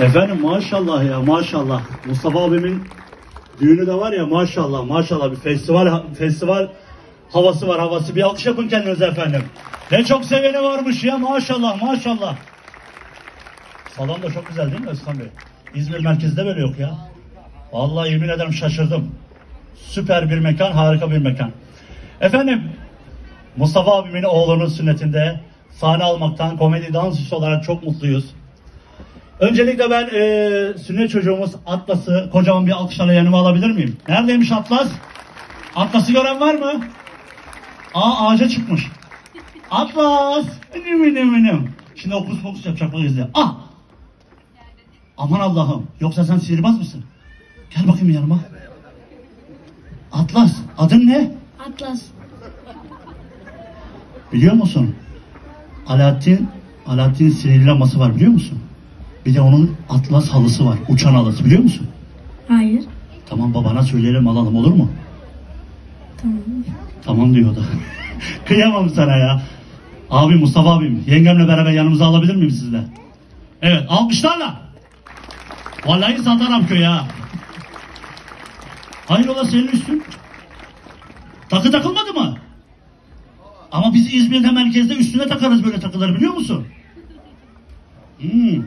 Efendim maşallah ya maşallah. Mustafa abimin düğünü de var ya maşallah maşallah bir festival festival havası var havası. Bir alkış yapın kendinize efendim. Ne çok seveni varmış ya maşallah maşallah. Salon da çok güzel değil mi Özkan Bey? İzmir merkezde böyle yok ya. Vallahi yemin ederim şaşırdım. Süper bir mekan, harika bir mekan. Efendim, Mustafa abimin oğlunun sünnetinde sahne almaktan komedi dansçısı olarak çok mutluyuz. Öncelikle ben eee sünnet çocuğumuz Atlas'ı kocaman bir alkışlarla yanıma alabilir miyim? Neredeymiş Atlas? Atlas'ı gören var mı? Aa ağaca çıkmış. Atlas! Benim benim benim. Şimdi okus pokus yapacak bak izle. Ah! Aman Allah'ım. Yoksa sen sihirbaz mısın? Gel bakayım yanıma. Atlas. Adın ne? Atlas. Biliyor musun? Alaaddin, Alaaddin'in sinirli laması var biliyor musun? Bir de onun atlas halısı var. Uçan halısı biliyor musun? Hayır. Tamam babana söyleyelim alalım olur mu? Tamam. Tamam diyordu. Kıyamam sana ya. Abi Mustafa abim yengemle beraber yanımıza alabilir miyim sizle? Evet alkışlarla. Vallahi satarım köye ha. Hayrola senin üstün? Takı takılmadı mı? Ama biz İzmir'de merkezde üstüne takarız böyle takıları biliyor musun? Hmm.